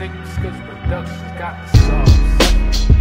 six, cause production got the sauce.